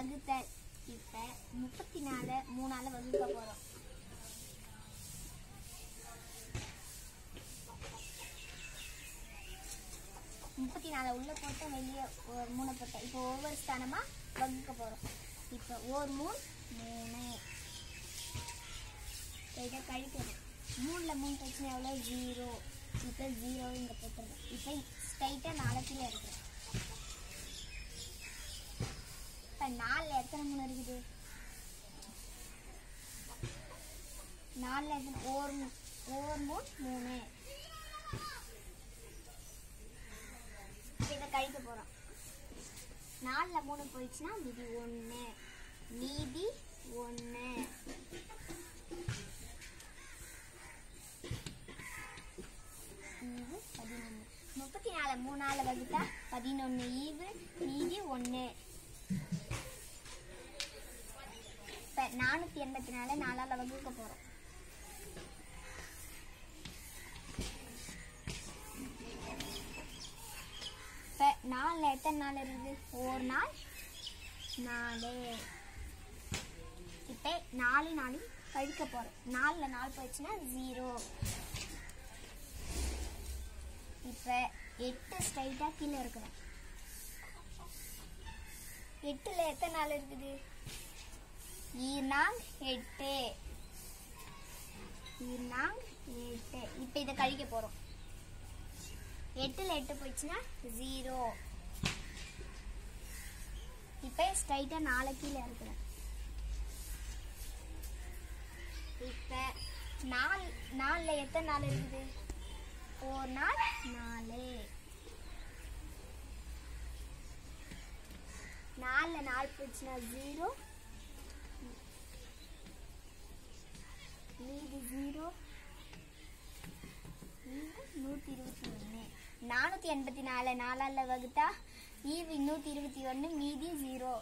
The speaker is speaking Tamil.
வகுத்தல் இப்ப முப்பத்தி நாலு மூணால வகுக்க போறோம். முப்பத்தி நாலு உள்ள போட்டேன் வெளியே ஒரு மூணு போட்டேன் இப்போ ஒவ்வொரு ஸ்தானமா வகுக்க போறோம். இப்போ ஒரு மூணு மூணு. இதை கழிக்கணும். மூணுல மூணு பிரச்சனை எவ்வளோ ஜீரோ. இப்போ ஜீரோ இங்கே போட்டுருக்கோம் இப்போ ஸ்ட்ரைட்டாக நாலு கீழே இருக்கு இப்போ நாலில் எத்தனை மூணு இருக்குது நாலில் எத்தனை ஓர் ஓர் மூணு மூணு. இதை கழிக்க போகிறோம் நாலில் மூணு போயிடுச்சுன்னா மீதி ஒன்று மீதி ஒன்று ஈவு பதினொன்று முப்பத்தி நாலு மூணால் வகுத்தா பதினொன்று ஈவு மீதி ஒன்று இப்போ நானூற்றி எண்பத்தி நாலு நாலால் வகுக்க போகிறோம் நாளில் எத்தனை நாள் இருக்குது ஒரு நாள் நாலு இப்போ நாலு நாளும் கழிக்க போகிறோம் நாலில் நாள் போயிடுச்சுன்னா ஜீரோ இப்போ எட்டு ஸ்ட்ரைட்டாக கீழே இருக்கிறோம் எட்டில் எத்தனை நாள் இருக்குது ஈர்நாங் எட்டு. ஈர்நாங் எட்டு. இப்போ இதை கழிக்க போகிறோம் எட்டில் எட்டு போயிடுச்சுன்னா ஜீரோ ஸ்ட்ரைட்டாக நாலு கீழே இருக்கிறேன் இப்போ நாலு நாலில் எத்தனை நாள் இருக்குது? ஒரு நாள் நாலு. நாலில் நாள் போச்சுன்னா ஜீரோ மீதி ஜீரோ நூற்றி இருபத்தி ஒன்று நானூற்றி எண்பத்தி நாலு நாலால் வகுத்தா E ஈவ் நூற்றி இருபத்தி ஒன்று மீதி ஜீரோ